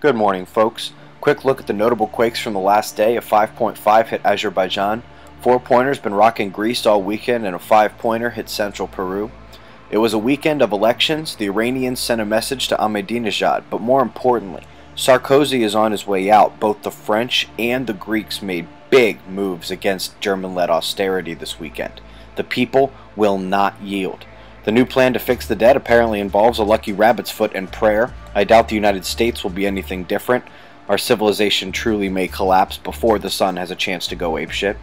Good morning, folks. Quick look at the notable quakes from the last day. A 5.5 hit Azerbaijan. Four pointers been rocking Greece all weekend, and a five pointer hit central Peru. It was a weekend of elections. The Iranians sent a message to Ahmadinejad, but more importantly, Sarkozy is on his way out. Both the French and the Greeks made big moves against German led austerity this weekend. The people will not yield. The new plan to fix the debt apparently involves a lucky rabbit's foot and prayer. I doubt the United States will be anything different. Our civilization truly may collapse before the sun has a chance to go apeshit.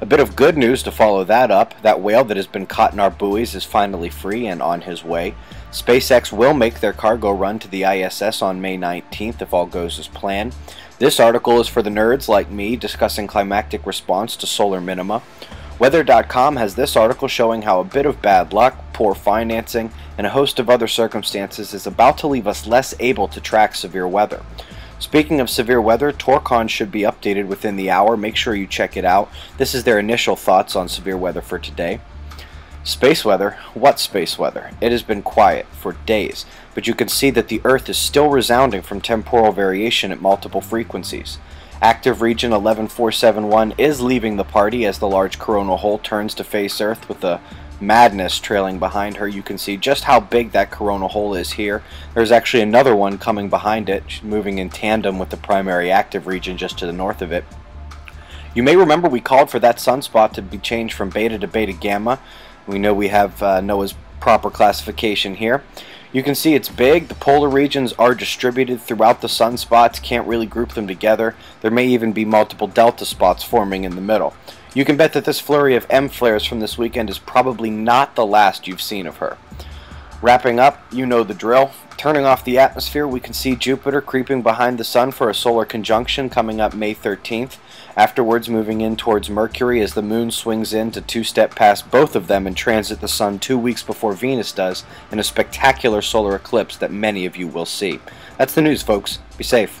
A bit of good news to follow that up. That whale that has been caught in our buoys is finally free and on his way. SpaceX will make their cargo run to the ISS on May 19th if all goes as planned. This article is for the nerds like me discussing climactic response to solar minima. Weather.com has this article showing how a bit of bad luck, poor financing, and a host of other circumstances is about to leave us less able to track severe weather. Speaking of severe weather, Torcon should be updated within the hour. Make sure you check it out. This is their initial thoughts on severe weather for today. Space weather? What space weather? It has been quiet for days, but you can see that the Earth is still resounding from temporal variation at multiple frequencies. Active region 11471 is leaving the party as the large coronal hole turns to face Earth with the madness trailing behind her. You can see just how big that coronal hole is here. There's actually another one coming behind it, moving in tandem with the primary active region just to the north of it. You may remember we called for that sunspot to be changed from beta to beta gamma. We know we have uh, NOAA's proper classification here. You can see it's big. The polar regions are distributed throughout the sunspots. Can't really group them together. There may even be multiple delta spots forming in the middle. You can bet that this flurry of M flares from this weekend is probably not the last you've seen of her. Wrapping up, you know the drill. Turning off the atmosphere, we can see Jupiter creeping behind the Sun for a solar conjunction coming up May 13th. Afterwards, moving in towards Mercury as the Moon swings in to two step past both of them and transit the Sun two weeks before Venus does in a spectacular solar eclipse that many of you will see. That's the news, folks. Be safe.